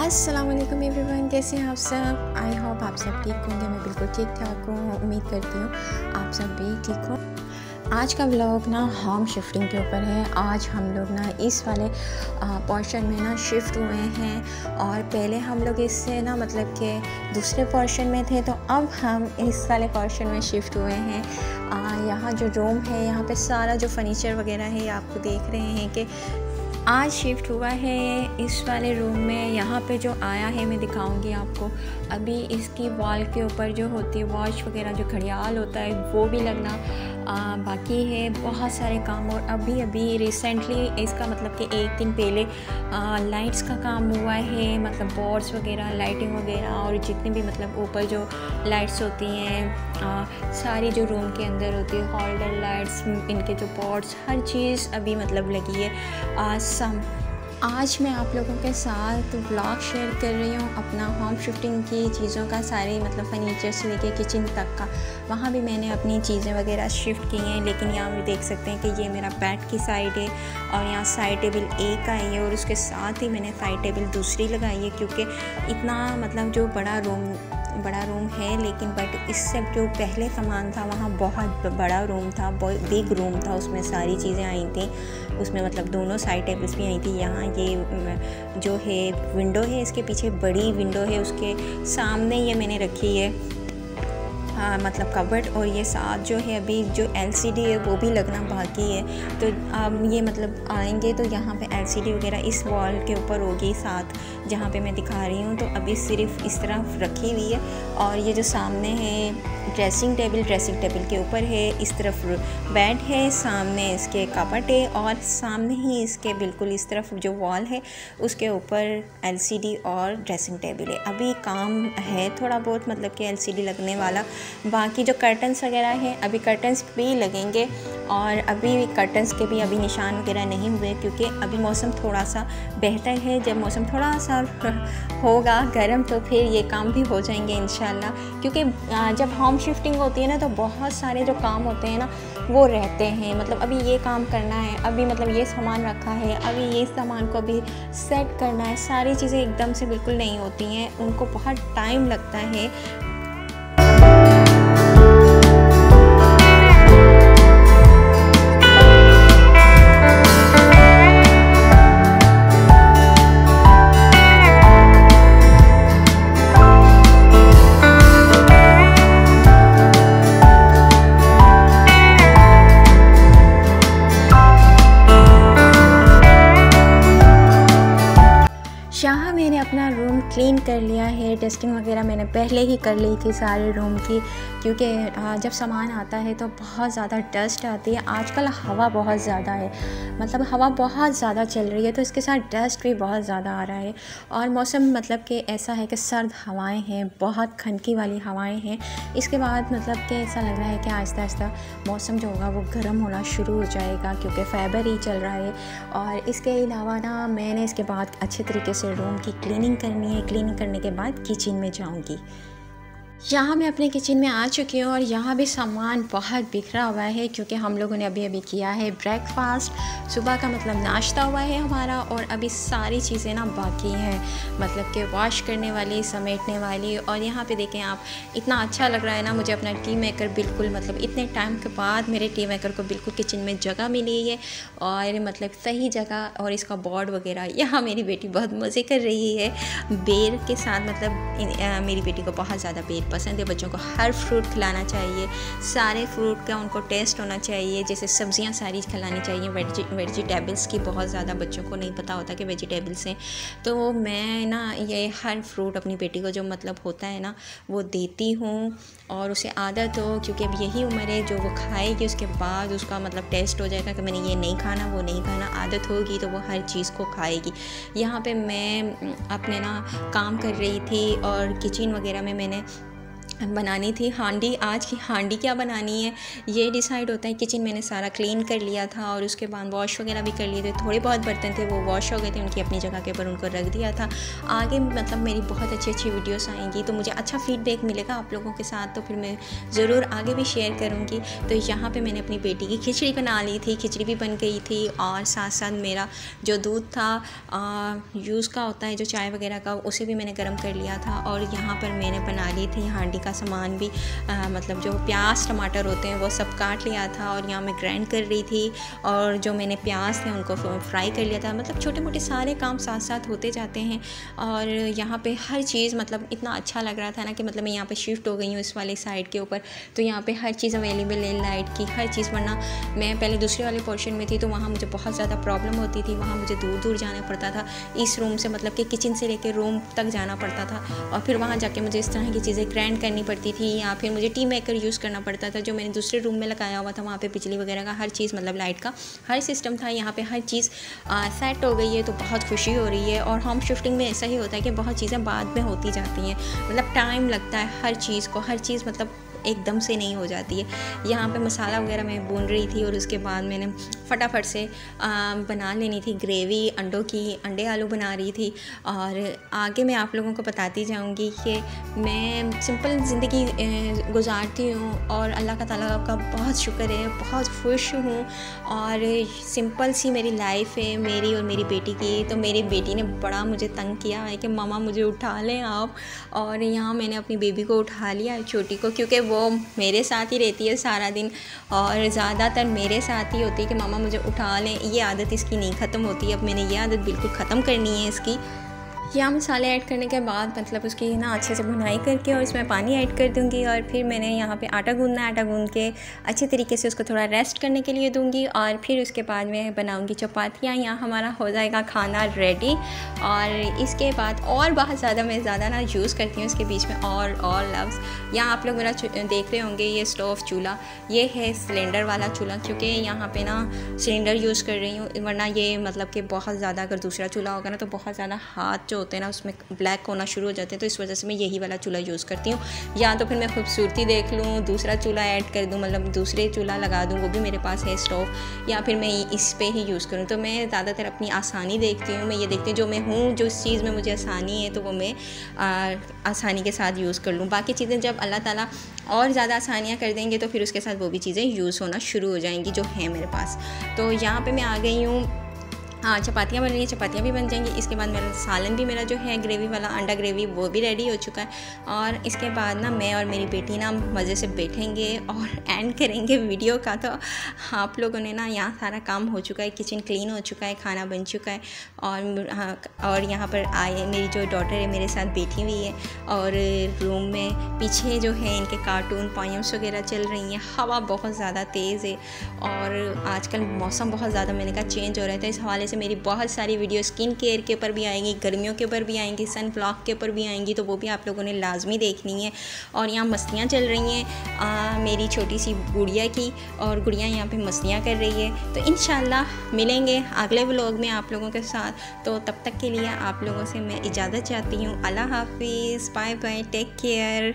Aslam everyone कैसे हैं आप सब? आई होप आप सब ठीक होंगे। मैं बिल्कुल ठीक ठाक हूँ। उम्मीद करती हूँ आप सब भी ठीक हो। आज का व्लॉग ना होम शिफ्टिंग के ऊपर है। आज हम लोग ना इस वाले पोर्शन में ना शिफ्ट हुए हैं। और पहले हम लोग इससे ना मतलब कि दूसरे पोर्शन में थे तो अब हम इस वाले पोर्शन में शिफ्ट हुए हैं। यहाँ जो रूम है, यहाँ पे सारा जो फर्नीचर वगैरह है आपको देख रहे हैं कि आज शिफ्ट हुआ है इस वाले रूम में। यहाँ पे जो आया है, मैं दिखाऊँगी आपको। अभी इसकी वॉल के ऊपर जो होती है वॉश वगैरह, जो घड़ियाल होता है, वो भी लगना। बाकी है बहुत सारे काम और अभी अभी रिसेंटली इसका मतलब कि एक दिन पहले आ, लाइट्स का काम हुआ है मतलब बोर्ड्स वगैरह लाइटिंग वगैरह और जितने भी मतलब ऊपर जो लाइट्स होती हैं सारी जो रूम के अंदर होती है हॉल्डर लाइट्स इनके जो बोर्ड्स हर चीज़ अभी मतलब लगी है। सम आज मैं आप लोगों के साथ ब्लॉग शेयर कर रही हूँ अपना होम शिफ्टिंग की चीज़ों का, सारे मतलब फर्नीचर से लेके किचन तक का। वहाँ भी मैंने अपनी चीज़ें वगैरह शिफ्ट की हैं, लेकिन यहाँ भी देख सकते हैं कि ये मेरा बेड की साइड है और यहाँ साइड टेबल एक आई है और उसके साथ ही मैंने साइड टेबल दूसरी लगाई है क्योंकि इतना मतलब जो बड़ा रूम बड़ा रूम है लेकिन बट इससे जो पहले सामान था वहाँ बहुत बड़ा रूम था बहुत बिग रूम था उसमें सारी चीज़ें आई थी। उसमें मतलब दोनों साइड टेबल्स भी आई थी। यहाँ ये जो है विंडो है इसके पीछे बड़ी विंडो है उसके सामने ये मैंने रखी है। आ, मतलब कवर्ड और ये साथ जो है अभी जो एलसीडी है वो भी लगना बाकी है। तो अब ये मतलब आएँगे तो यहाँ पे एलसीडी वगैरह इस वॉल के ऊपर होगी साथ। जहाँ पे मैं दिखा रही हूँ तो अभी सिर्फ़ इस तरह रखी हुई है और ये जो सामने है ड्रेसिंग टेबल ड्रेसिंग टेबल के ऊपर है, इस तरफ़ बेड है, सामने इसके कपट है और सामने ही इसके बिल्कुल इस तरफ़ जो वॉल है, उसके ऊपर एलसीडी और ड्रेसिंग टेबल है। अभी काम है थोड़ा बहुत मतलब कि एलसीडी लगने वाला। बाकी जो कर्टन्स वगैरह हैं, अभी कर्टन्स भी लगेंगे। और अभी कर्टन्स के भी अभी निशान वगैरह नहीं हुए, क्योंकि अभी मौसम थोड़ा सा बेहतर है। जब मौसम थोड़ा सा होगा गर्म तो फिर ये काम भी हो जाएँगे इन क्योंकि जब होम शिफ्टिंग होती है ना तो बहुत सारे जो काम होते हैं ना, वो रहते हैं। मतलब अभी ये काम करना है, अभी मतलब ये सामान रखा है, अभी ये सामान को अभी सेट करना है, सारी चीज़ें एकदम से बिल्कुल नहीं होती हैं। उनको बहुत टाइम लगता है। टेस्टिंग वगैरह मैंने पहले ही कर ली थी सारे रूम की, क्योंकि जब सामान आता है तो बहुत ज़्यादा डस्ट आती है। आजकल हवा बहुत ज़्यादा है मतलब हवा बहुत ज़्यादा चल रही है तो इसके साथ डस्ट भी बहुत ज़्यादा आ रहा है। और मौसम मतलब कि ऐसा है कि सर्द हवाएँ हैं, बहुत खनकी वाली हवाएँ हैं। इसके बाद मतलब कि ऐसा लग रहा है कि आहिस्ता आहिस्ता मौसम जो होगा वो गर्म होना शुरू हो जाएगा, क्योंकि फैबर ही चल रहा है। और इसके अलावा ना, मैंने इसके बाद अच्छे तरीके से रूम की क्लीनिंग करनी है। क्लीनिंग करने के बाद किचन में जाऊँगी। यहाँ मैं अपने किचन में आ चुकी हूँ और यहाँ भी सामान बहुत बिखरा हुआ है क्योंकि हम लोगों ने अभी अभी किया है ब्रेकफास्ट सुबह का मतलब नाश्ता हुआ है हमारा और अभी सारी चीज़ें ना बाकी हैं मतलब कि वॉश करने वाली, समेटने वाली और यहाँ पे देखें आप, इतना अच्छा लग रहा है ना मुझे अपना टी मेकर बिल्कुल मतलब इतने टाइम के बाद मेरे टी मेकर को बिल्कुल किचन में जगह मिली है और मतलब सही जगह और इसका बोर्ड वगैरह। यहाँ मेरी बेटी बहुत मज़े कर रही है, बेर के साथ मतलब मेरी बेटी को बहुत ज़्यादा बेर पसंद है, बच्चों को हर फ्रूट खिलाना चाहिए। सारे फ्रूट का उनको टेस्ट होना चाहिए, जैसे सब्ज़ियाँ सारी खिलानी चाहिए। वेजी, वेजिटेबल्स की बहुत ज़्यादा बच्चों को नहीं पता होता कि वेजिटेबल्स हैं। तो मैं ना ये हर फ्रूट अपनी बेटी को जो मतलब होता है ना, वो देती हूँ और उसे आदत हो, क्योंकि अब यही उम्र है, जो वो खाएगी उसके बाद उसका मतलब टेस्ट हो जाएगा कि मैंने ये नहीं खाना, वो नहीं खाना, आदत होगी तो वो हर चीज़ को खाएगी। यहाँ पे मैं अपने ना काम कर रही थी और किचन वगैरह में मैंने बनानी थी। हांडी, आज की हांडी क्या बनानी है? ये डिसाइड होता है। किचन मैंने सारा क्लीन कर लिया था और उसके बाद वॉश वगैरह भी कर लिए थे। थोड़े बहुत बर्तन थे, वो वॉश हो गए थे। उनकी अपनी जगह के ऊपर उनको रख दिया था। आगे मतलब मेरी बहुत अच्छी अच्छी वीडियोस आएँगी। तो मुझे अच्छा फीडबैक मिलेगा आप लोगों के साथ तो फिर मैं ज़रूर आगे भी शेयर करूँगी। तो यहाँ पर मैंने अपनी बेटी की खिचड़ी बना ली थी। खिचड़ी भी बन गई थी और साथ साथ मेरा जो दूध था यूज़ का होता है, जो चाय वगैरह का, उसे भी मैंने गर्म कर लिया था। और यहाँ पर मैंने बना ली थी हांडी का सामान भी आ, मतलब जो प्याज टमाटर होते हैं वो सब काट लिया था और यहाँ मैं ग्राइंड कर रही थी और जो मैंने प्याज थे उनको फ्राई कर लिया था। मतलब छोटे मोटे सारे काम साथ साथ होते जाते हैं और यहाँ पे हर चीज़ मतलब इतना अच्छा लग रहा था ना कि मतलब मैं यहाँ पे शिफ्ट हो गई हूँ इस वाले साइड के ऊपर। तो यहाँ पे हर चीज़ अवेलेबल है लाइट की हर चीज़। वरना मैं पहले दूसरे वाले पोर्शन में थी तो वहाँ मुझे बहुत ज़्यादा प्रॉब्लम होती थी। वहाँ मुझे दूर दूर जाना पड़ता था। इस रूम से मतलब कि किचन से लेकर रूम तक जाना पड़ता था। और फिर वहाँ जाके मुझे इस तरह की चीज़ें ग्रैंड करनी पड़ती थी या फिर मुझे टी मेकर यूज़ करना पड़ता था, जो मैंने दूसरे रूम में लगाया हुआ था, वहाँ पे बिजली वगैरह का, हर चीज़ मतलब लाइट का, हर सिस्टम था, यहाँ पे हर चीज़ सेट हो गई है तो बहुत खुशी हो रही है और होम शिफ्टिंग में ऐसा ही होता है कि बहुत चीज़ें बाद में होती जाती हैं। मतलब टाइम लगता है हर चीज़ को, हर चीज़ मतलब एकदम से नहीं हो जाती है। यहाँ पे मसाला वगैरह मैं भून रही थी और उसके बाद मैंने फटाफट से आ, बना लेनी थी ग्रेवी अंडों की अंडे आलू बना रही थी। और आगे मैं आप लोगों को बताती जाऊँगी कि मैं सिंपल ज़िंदगी गुजारती हूँ और अल्लाह का ताला का बहुत शुक्र है बहुत खुश हूँ। और सिंपल सी मेरी लाइफ है मेरी और मेरी बेटी की। तो मेरी बेटी ने बड़ा मुझे तंग किया है कि मामा मुझे उठा लें आप। और यहाँ मैंने अपनी बेबी को उठा लिया छोटी को क्योंकि वो मेरे साथ ही रहती है सारा दिन और ज़्यादातर मेरे साथ ही होती है कि मामा मुझे उठा लें। ये आदत इसकी नहीं ख़त्म होती। अब मैंने ये आदत बिल्कुल ख़त्म करनी है इसकी। यहाँ मसाले ऐड करने के बाद मतलब उसकी ना अच्छे से भुनाई करके और इसमें पानी ऐड कर दूँगी और फिर मैंने यहाँ पे आटा गूंदना आटा गूंद के अच्छे तरीके से उसको थोड़ा रेस्ट करने के लिए दूँगी और फिर उसके बाद मैं बनाऊँगी चपातियाँ। यहाँ हमारा हो जाएगा खाना रेडी और इसके बाद और बहुत ज़्यादा मैं ज़्यादा ना यूज़ करती हूँ इसके बीच में और और लव्स यहाँ आप लोग मेरा देख रहे होंगे ये स्टोव चूल्हा। ये है सिलेंडर वाला चूल्हा क्योंकि यहाँ पर ना सिलेंडर यूज़ कर रही हूँ, वरना ये मतलब कि बहुत ज़्यादा अगर दूसरा चूल्हा होगा ना तो बहुत ज़्यादा हाथ जो होते हैं ना, उसमें ब्लैक होना शुरू हो जाते हैं तो इस वजह से मैं यही वाला चूल्हा यूज़ करती हूँ। या तो फिर मैं खूबसूरती देख लूँ, दूसरा चूल्हा ऐड कर दूँ मतलब दूसरे चूल्हा लगा दूँ, वो भी मेरे पास है स्टोव या फिर मैं इस पर ही यूज़ करूँ। तो मैं ज़्यादातर अपनी आसानी देखती हूँ, मैं ये देखती हूँ, जो मैं हूँ, जो इस चीज़ में मुझे आसानी है तो वो मैं आसानी के साथ यूज़ कर लूँ। बाकी चीज़ें जब अल्लाह ताला और ज़्यादा आसानियाँ कर देंगे तो फिर उसके साथ वो भी चीज़ें यूज़ होना शुरू हो जाएँगी, जो है मेरे पास। तो यहाँ पे मैं आ गई हूँ हाँ चपातियाँ बन रही हैं, चपातियाँ भी बन जाएँगी। इसके बाद मेरा सालन भी मेरा जो है ग्रेवी वाला, अंडा ग्रेवी वो भी रेडी हो चुका है। और इसके बाद ना मैं और मेरी बेटी ना मज़े से बैठेंगे और एंड करेंगे वीडियो का। तो आप लोगों ने ना यहाँ सारा काम हो चुका है किचन क्लीन हो चुका है, खाना बन चुका है। और हाँ और यहाँ पर आए, मेरी जो डॉटर है, मेरे साथ बैठी हुई है। और रूम में पीछे जो है, इनके कार्टून पॉइम्स वगैरह चल रही हैं। हवा बहुत ज़्यादा तेज़ है। और आजकल मौसम बहुत ज़्यादा, मैंने कहा चेंज हो रहा है। तो इस हवाले से मेरी बहुत सारी वीडियो स्किन केयर के ऊपर भी आएँगी, गर्मियों के ऊपर भी आएँगी सन ब्लॉक के ऊपर भी आएँगी तो वो भी आप लोगों ने लाजमी देखनी है। और यहाँ मस्तियाँ चल रही हैं मेरी छोटी सी गुड़िया की, और गुड़िया यहाँ पे मस्तियाँ कर रही है। तो इन मिलेंगे अगले व्लॉग में आप लोगों के साथ। तो तब तक के लिए आप लोगों से मैं इजाज़त चाहती हूँ। अल्लाह हाफिज़ बाय बाय टेक केयर